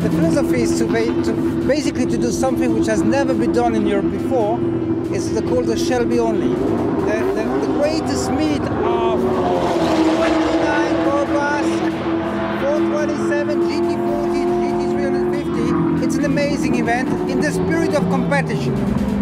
to basically to do something which has never been done in Europe before. It's called the Shelby only. The, the, the greatest meet of 29 Cobras, 427 GT40, GT350. It's an amazing event in the spirit of competition.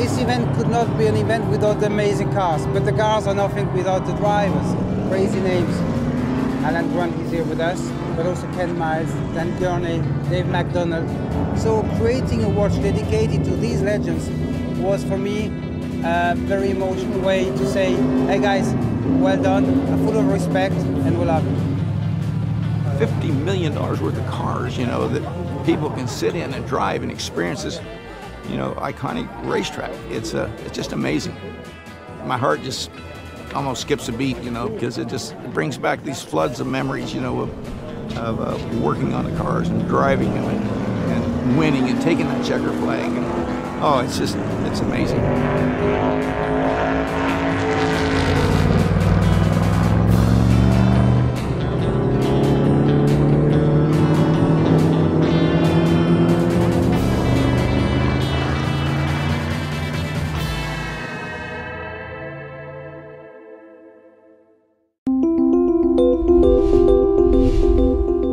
This event could not be an event without the amazing cars, but the cars are nothing without the drivers. Crazy names. Allen Grant is here with us, but also Ken Miles, Dan Gurney, Dave McDonald. So creating a watch dedicated to these legends was for me a very emotional way to say, hey guys, well done, full of respect, and we'll have $50 million worth of cars, you know, that people can sit in and drive and experience this you know, iconic racetrack. It's uh, it's just amazing. My heart just almost skips a beat, you know, because it just it brings back these floods of memories, you know, of, of uh, working on the cars and driving them and, and winning and taking that checker flag. And, oh, it's just, it's amazing. Thank you.